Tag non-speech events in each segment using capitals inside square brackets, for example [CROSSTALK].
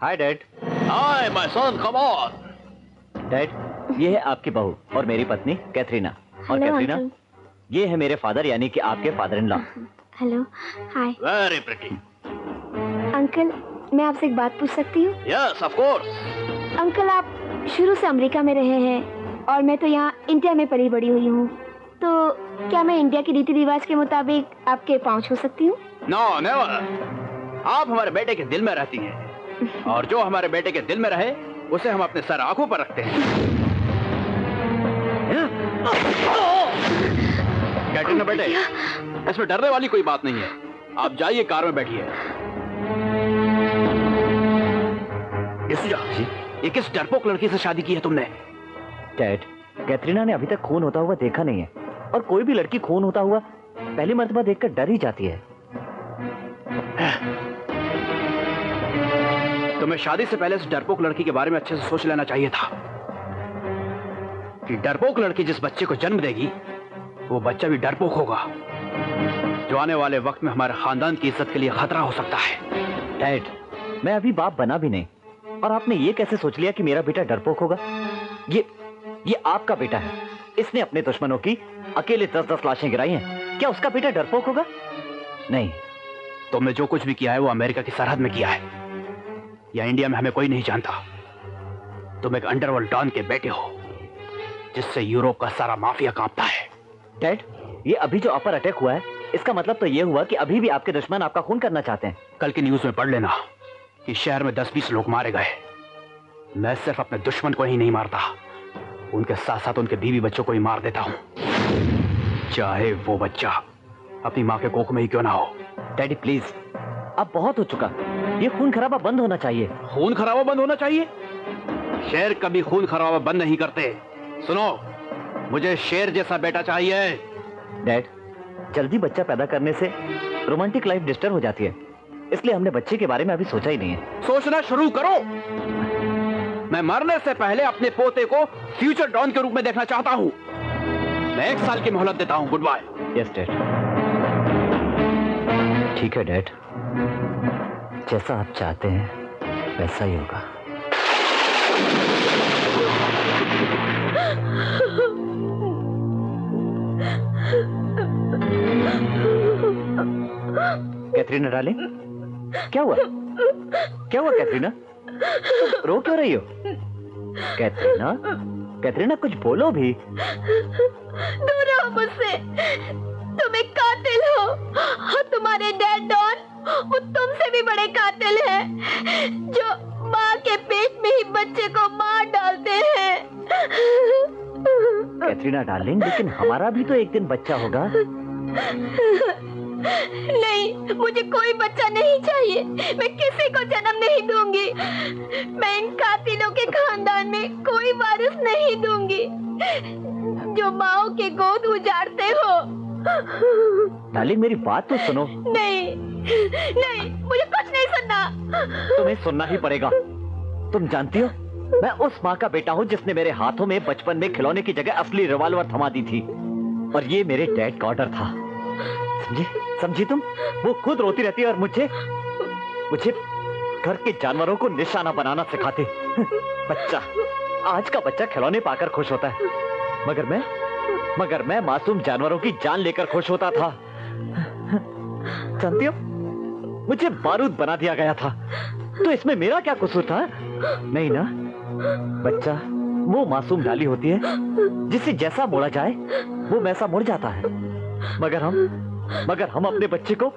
Hi dad hi my son come on dad ये है आपकी बहू और मेरी पत्नी कैथरीना। और कैथरीना ये है मेरे फादर यानी कि आपके father in law hello hi very pretty uncle मैं आपसे एक बात पूछ सकती हूँ? यस ऑफ़ कोर्स अंकल आप शुरू से अमेरिका में रहे हैं और मैं तो यहाँ इंडिया में पली बड़ी हुई हूँ। तो क्या मैं इंडिया के रीति रिवाज के मुताबिक आपके पाँव छू सकती हूँ? नो नेवर आप हमारे बेटे के दिल में रहती हैं। और जो हमारे बेटे के दिल में रहे उसे हम अपने सर आँखों पर रखते हैं। कैटरीना बेटे इसमें डरने वाली कोई बात नहीं है। आप जाइए कार में बैठिए। ये किस डरपोक लड़की से शादी की है तुमने? डैड कैथरीना ने अभी तक खून होता हुआ देखा नहीं है। और कोई भी लड़की खून होता हुआ पहली मर्तबा देखकर डर ही जाती है। तुम्हें शादी से पहले इस डरपोक लड़की के बारे में अच्छे से सोच लेना चाहिए था। कि डरपोक लड़की जिस बच्चे को जन्म देगी वो बच्चा भी डरपोक होगा। जो आने वाले वक्त में हमारे खानदान की इज़्ज़त के लिए खतरा हो सकता है। डैड मैं अभी बाप बना भी नहीं। और आपने ये कैसे सोच लिया कि मेरा बेटा डरपोक होगा? ये ये आपका बेटा है। इसने अपने दुश्मनों की अकेले दस दस लाशें गिराई हैं। क्या उसका बेटा डरपोक होगा? नहीं। तुमने जो कुछ भी किया है वो अमेरिका की सरहद में किया है। या इंडिया में हमें कोई नहीं जानता। तुम एक अंडरवर्ल्ड डॉन के बेटे हो जिससे यूरोप का सारा माफिया कांपता है। डैड ये अभी जो अपर अटैक हुआ है इसका मतलब तो ये हुआ कि अभी भी आपके दुश्मन आपका खून करना चाहते हैं। कल की न्यूज़ में पढ़ लेना कि शहर में दस बीस लोग मारे गए। मैं सिर्फ़ अपने दुश्मन को ही नहीं मारता उनके साथ साथ उनके बीवी बच्चों को ही मार देता हूँ। चाहे वो बच्चा अपनी माँ के कोख में ही क्यों ना हो। डैडी प्लीज़ अब बहुत हो चुका। ये खून खराबा बंद होना चाहिए। खून खराबा बंद होना चाहिए? शेर कभी खून खराबा बंद नहीं करते। सुनो मुझे शेर जैसा बेटा चाहिए। डैड जल्दी बच्चा पैदा करने से रोमांटिक लाइफ डिस्टर्ब हो जाती है। इसलिए हमने बच्चे के बारे में अभी सोचा ही नहीं है। सोचना शुरू करो। मैं मरने से पहले अपने पोते को फ्यूचर डॉन के रूप में देखना चाहता हूँ। मैं एक साल की मोहलत देता हूँ गुड बाय। Yes dad. ठीक है डैड। जैसा आप चाहते हैं, वैसा ही होगा। कैथरीना, डार्लिंग, क्या हुआ? क्या हुआ, कैथरीना? रो क्यों रही हो? कैथरीना कैथरीना, कुछ बोलो भी। दूर मुझसे। तुम एक कातिल हो। और तुम्हारे डैड डॉन वो तुमसे भी बड़े कातिल हैं जो माँ के पेट में ही बच्चे को मार डालते हैं। कैथरीना डार्लिंग लेकिन हमारा भी तो एक दिन बच्चा होगा। नहीं मुझे कोई बच्चा नहीं चाहिए। मैं किसी को जन्म नहीं दूँगी। मैं इन कातिलों के खानदान में कोई वारिस नहीं दूँगी। जो माओ के गोद उजाड़ते हो। [LAUGHS] डार्लिंग मेरी बात तो सुनो। नहीं नहीं मुझे कुछ नहीं सुनना। तुम्हें सुनना ही पड़ेगा। तुम जानती हो मैं उस माँ का बेटा हूँ जिसने मेरे हाथों में बचपन में खिलौने की जगह असली रिवॉल्वर थमा दी थी। और ये मेरे डैड का ऑर्डर था। समझी? समझी तुम? वो खुद रोती रहती है और मुझे मुझे घर के जानवरों को निशाना बनाना सिखाते। [LAUGHS] बच्चा आज का बच्चा खिलौने पाकर खुश होता है। मगर मैं मगर मैं मासूम जानवरों की जान लेकर खुश होता था। जानती हो मुझे बारूद बना दिया गया था। तो इसमें मेरा क्या कसूर था? नहीं ना? बच्चा वो मासूम डाली होती है जिसे जैसा मोड़ा जाए वो वैसा मुड़ जाता है। मगर हम मगर हम अपने बच्चे को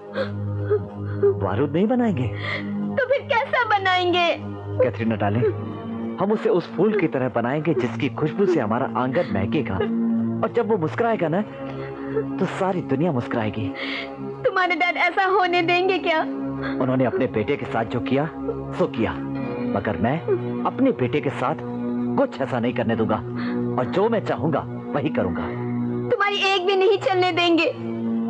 बारूद नहीं बनाएँगे। तो फिर कैसा बनाएँगे? कैथरीना डाले। हम उसे उस फूल की तरह बनाएँगे जिसकी खुशबू से हमारा आँगन महकेगा। और जब वो मुस्कुराएगा ना तो सारी दुनिया मुस्कुराएगी। तुम्हारे डैड ऐसा होने देंगे क्या? उन्होंने अपने बेटे के साथ जो किया सो किया। मगर मैं अपने बेटे के साथ कुछ ऐसा नहीं करने दूँगा। और जो मैं चाहूँगा वही करूँगा। तुम्हारी एक भी नहीं चलने देंगे।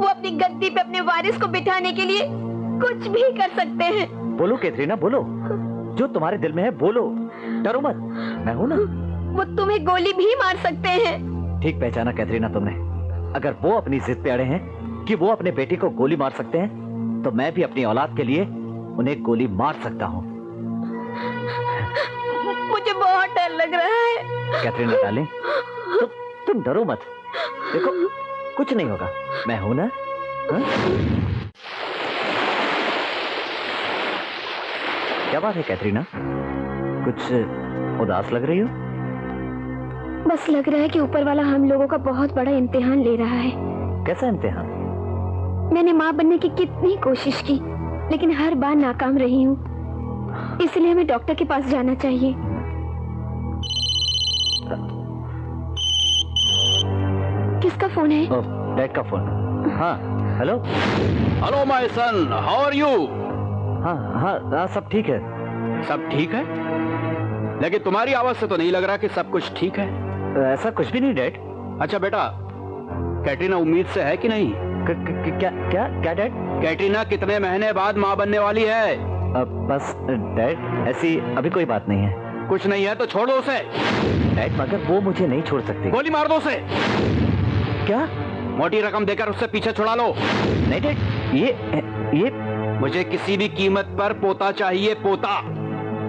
वो अपनी गद्दी पे अपने वारिस को बिठाने के लिए कुछ भी कर सकते हैं। बोलो कैथरीना बोलो। जो तुम्हारे दिल में है बोलो। डरो मत। मैं हूँ ना। वो तुम्हें गोली भी मार सकते हैं। ठीक पहचाना कैथरीना तुमने। अगर वो अपनी जिद पे अड़े हैं कि वो अपने बेटे को गोली मार सकते हैं तो मैं भी अपनी औलाद के लिए उन्हें गोली मार सकता हूँ। मुझे बहुत डर लग रहा है। कैथरीना डार्लिंग तुम तुम डरो मत। देखो कुछ नहीं होगा। मैं हूँ ना? हाँ? क्या बात है कैथरीना? कुछ उदास लग रही हो? बस लग रहा है कि ऊपर वाला हम लोगों का बहुत बड़ा इम्तिहान ले रहा है। कैसा इम्तिहान? मैंने माँ बनने की कितनी कोशिश की लेकिन हर बार नाकाम रही हूँ। इसलिए हमें डॉक्टर के पास जाना चाहिए। किसका फ़ोन है? ओह डैड का फ़ोन। हाँ hello? Hello my son how are you? हाँ हाँ हाँ सब ठीक है। सब ठीक है? लेकिन तुम्हारी आवाज़ से तो नहीं लग रहा कि सब कुछ ठीक है। ऐसा कुछ भी नहीं डैड। अच्छा बेटा कैटरीना उम्मीद से है कि नहीं? क- क- क- क्या क्या क्या डैड? कैटरीना कितने महीने बाद माँ बनने वाली है? अब बस डैड ऐसी अभी कोई बात नहीं है। कुछ नहीं है तो छोड़ दो उसे। डैड मगर वो मुझे नहीं छोड़ सकती। गोली मार दो उसे। क्या? मोटी रकम देकर उससे पीछे छुड़ा लो। नहीं डैड ये ये मुझे किसी भी कीमत पर पोता चाहिए पोता।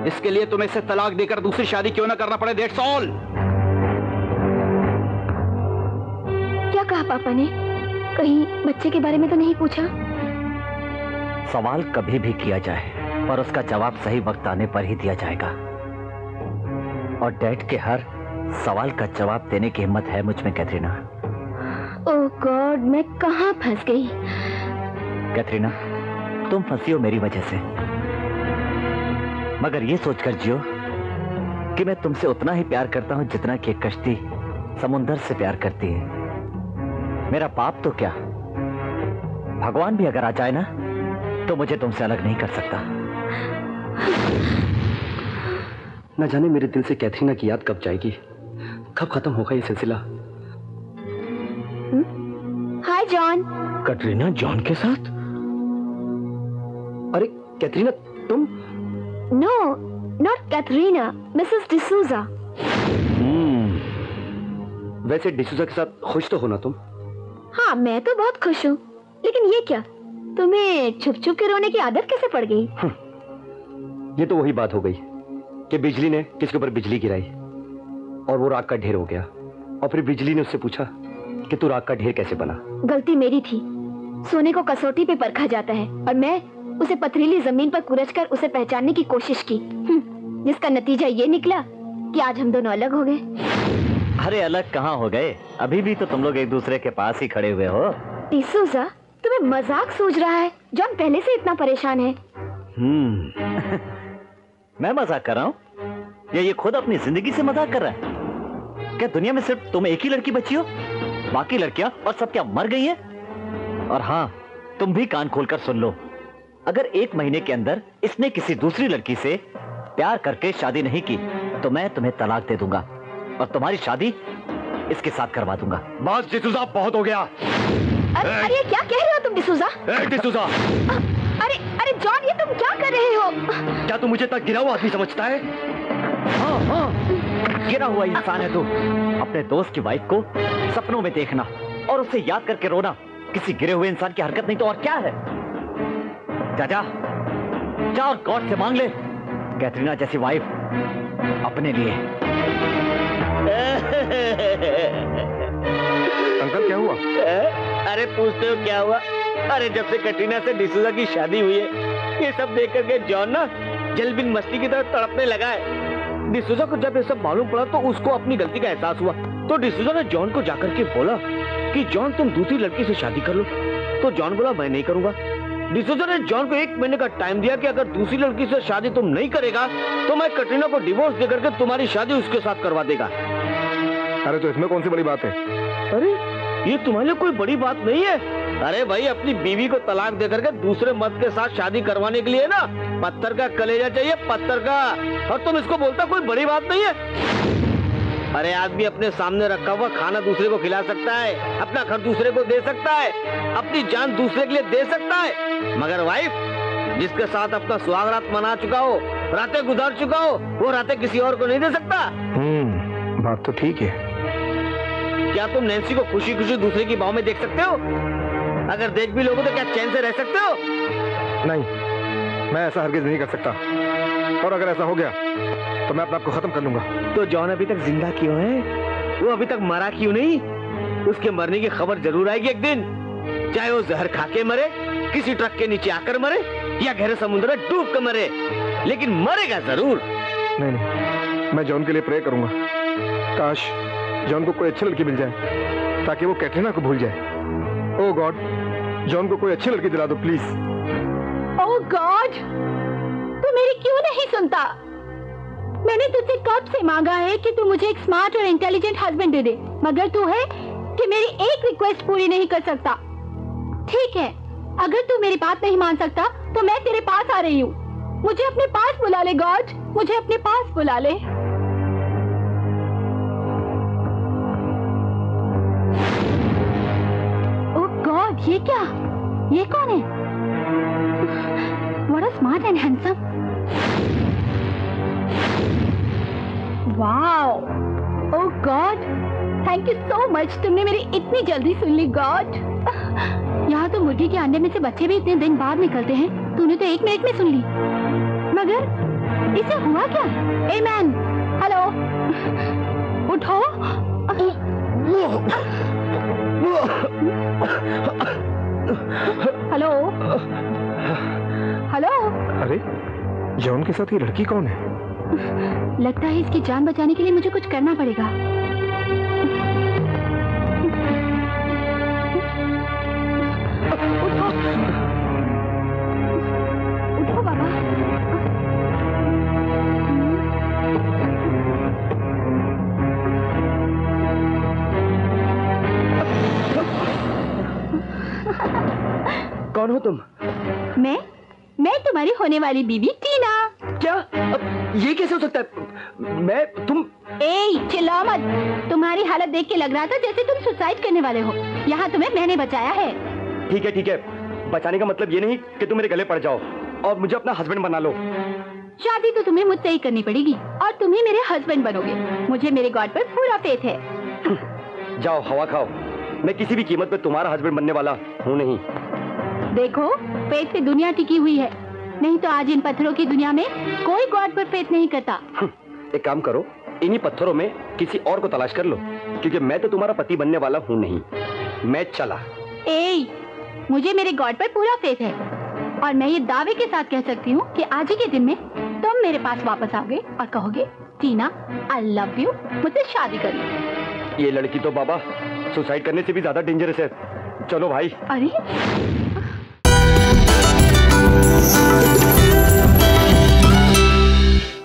इसके लिए तुम्हें इसे तलाक देकर दूसरी शादी क्यों ना करना पड़े डेट्स ऑल क्या कहा पापा ने? कहीं बच्चे के बारे में तो नहीं पूछा? सवाल कभी भी किया जाए पर उसका जवाब सही वक्त आने पर ही दिया जाएगा। और डैड के हर सवाल का जवाब देने की हिम्मत है मुझमें कैथरीना। ओह गॉड मैं कहाँ फंस गई? कैथरीना तुम फंसी हो मेरी वजह से। मगर ये सोचकर जियो कि मैं तुमसे उतना ही प्यार करता हूँ जितना कि कश्ती समुंदर से प्यार करती है। मेरा पाप तो क्या? भगवान भी अगर आ जाए ना तो मुझे तुमसे अलग नहीं कर सकता। न जाने मेरे दिल से कैथरीना की याद कब जाएगी। कब खत्म होगा ये सिलसिला? हाय जॉन कटरीना जॉन के साथ? अरे कैथरीना तुम? No not Katherina Mrs D'Souza hmm. वैसे डिसूजा के साथ खुश तो हो ना तुम? हाँ मैं तो बहुत खुश हूँ। लेकिन ये क्या? तुम्हें छुप छुप के रोने की आदत कैसे पड़ गई? ये तो वही बात हो गई कि बिजली ने किसके ऊपर बिजली गिराई और वो राग का ढेर हो गया। और फिर बिजली ने उससे पूछा कि तू राग का ढेर कैसे बना? गलती मेरी थी। सोने को कसौटी पे परखा जाता है और मैं उसे पथरीली ज़मीन पर कुरच कर उसे पहचानने की कोशिश की। हम्म, जिसका नतीजा ये निकला कि आज हम दोनों अलग हो गए। अरे अलग कहाँ हो गए? अभी भी तो तुम लोग एक दूसरे के पास ही खड़े हुए हो। डिसूजा तुम्हें मज़ाक सूझ रहा है। जॉन पहले से इतना परेशान है। हम्म। [LAUGHS] मैं मज़ाक कर रहा हूँ? या ये खुद अपनी ज़िंदगी से मज़ाक कर रहा है? क्या दुनिया में सिर्फ़ तुम एक ही लड़की बची हो? बाकी लड़कियाँ और सब क्या मर गई हैं? और हाँ तुम भी कान खोलकर सुन लो। अगर एक महीने के अंदर इसने किसी दूसरी लड़की से प्यार करके शादी नहीं की तो मैं तुम्हें तलाक दे दूँगा। और तुम्हारी शादी इसके साथ करवा दूँगा। बस डिसूजा बहुत हो गया। अरे अरे ये क्या कह रहे हो तुम डिसूजा? ए, डिसूजा। अरे अरे जॉन ये तुम क्या कर रहे हो? क्या तू मुझे तक गिरा हुआ आदमी समझता है? हाँ हाँ। गिरा हुआ इंसान है तू। अपने दोस्त की वाइफ को सपनों में देखना और उसे याद करके रोना। किसी गिरे हुए इंसान की हरकत नहीं तो और क्या है? जा जा और गॉड से मांग ले। कैथरीना जैसी वाइफ अपने लिए। अंकल, क्या हुआ? अरे, पूछते हो क्या हुआ? अरे, जब से कटरीना से डिसूजा की शादी हुई है, ये सब देख करके जॉन ना जल बिन मस्ती की तरह तड़पने लगा है। डिसूजा को जब ये सब मालूम पड़ा तो उसको अपनी गलती का एहसास हुआ। तो डिसूजा ने जॉन को जाकर के बोला कि, जॉन, तुम दूसरी लड़की से शादी कर लो। तो जॉन बोला, मैं नहीं करूँगा। डिसूजा ने जॉन को एक महीने का टाइम दिया कि अगर दूसरी लड़की से शादी तुम नहीं करेगा तो मैं कटरीना को डिवोर्स दे करके तुम्हारी शादी उसके साथ करवा देगा। अरे तो इसमें कौन सी बड़ी बात है? अरे ये तुम्हारे लिए कोई बड़ी बात नहीं है। अरे भाई अपनी बीवी को तलाक दे करके दूसरे मर्द के साथ शादी करवाने के लिए ना पत्थर का कलेजा चाहिए पत्थर का। और तुम इसको बोलता कोई बड़ी बात नहीं है। अरे आदमी अपने सामने रखा हुआ खाना दूसरे को खिला सकता है अपना घर दूसरे को दे सकता है अपनी जान दूसरे के लिए दे सकता है। मगर वाइफ जिसके साथ अपना सुहागरात मना चुका हो रातें गुजार चुका हो वो रातें किसी और को नहीं दे सकता। हम्म बात तो ठीक है। क्या तुम नैन्सी को खुशी खुशी दूसरे की भाव में देख सकते हो? अगर देख भी लोगे तो क्या चैन से रह सकते हो? नहीं मैं ऐसा हरगिज नहीं कर सकता। और अगर ऐसा हो गया तो मैं अपने आप को खत्म कर लूँगा। तो जॉन अभी तक ज़िंदा क्यों है? वो अभी तक मरा क्यों नहीं? उसके मरने की खबर ज़रूर आएगी एक दिन। चाहे वो जहर खा के मरे किसी ट्रक के नीचे आकर मरे या गहरे समुद्र में डूब कर मरे लेकिन मरेगा ज़रूर। नहीं नहीं मैं जॉन के लिए प्रे करूँगा। काश जॉन को कोई अच्छी लड़की मिल जाए ताकि वो कैटरीना को भूल जाए। ओ गॉड जॉन को कोई अच्छी लड़की दिला दो प्लीज़ ओह गॉड तू मेरी क्यों नहीं सुनता? मैंने तुझसे कब से मांगा है कि तू मुझे एक स्मार्ट और इंटेलिजेंट हस्बैंड दे दे, मगर तू है कि मेरी एक रिक्वेस्ट पूरी नहीं कर सकता। ठीक है, अगर तू मेरी बात नहीं मान सकता तो मैं तेरे पास आ रही हूँ। मुझे अपने पास बुला ले, गॉड, मुझे अपने पास बुला ले। गॉड, ये क्या? ये कौन है? What a smart and Wow. Oh God. Thank you so much. तुमने मेरी इतनी जल्दी सुन ली गॉड यहाँ तो मुर्गी के अंडे में से बच्चे भी इतने दिन बाद निकलते हैं। तूने तो एक मिनट में सुन ली। मगर, इसे हुआ क्या? ए मैन हेलो उठो। हेलो हेलो अरे। जॉन के साथ ये लड़की कौन है? लगता है इसकी जान बचाने के लिए मुझे कुछ करना पड़ेगा। उठो। उठो बाबा। कौन हो तुम? मैं? मैं तुम्हारी होने वाली बीवी टीना। क्या? अब ये कैसे हो सकता है? मैं तुम ए चिल्लाओ मत। तुम्हारी हालत देख के लग रहा था जैसे तुम सुसाइड करने वाले हो। यहाँ तुम्हें मैंने बचाया है। ठीक है ठीक है। बचाने का मतलब ये नहीं कि तुम मेरे गले पड़ जाओ और मुझे अपना हस्बैंड बना लो। शादी तो तुम्हें मुझसे ही करनी पड़ेगी और तुम ही मेरे हस्बैंड बनोगे। मुझे मेरे गॉड पर पूरा फेथ है। [LAUGHS] जाओ हवा खाओ। मैं किसी भी कीमत पे तुम्हारा हस्बैंड बनने वाला हूँ नहीं। देखो फेथ पे दुनिया टिकी हुई है। नहीं तो आज इन पत्थरों की दुनिया में कोई गॉड पर फेथ नहीं करता। एक काम करो इन्हीं पत्थरों में किसी और को तलाश कर लो क्योंकि मैं तो तुम्हारा पति बनने वाला हूँ नहीं। मैं चला। ए मुझे मेरे गॉड पर पूरा फेथ है। और मैं ये दावे के साथ कह सकती हूँ कि आज ही के दिन में तुम मेरे पास वापस आओगे और कहोगे टीना आई लव यू मुझसे शादी कर ये लड़की तो बाबा सुसाइड करने से भी ज़्यादा डेंजरस है। चलो भाई। अरे you.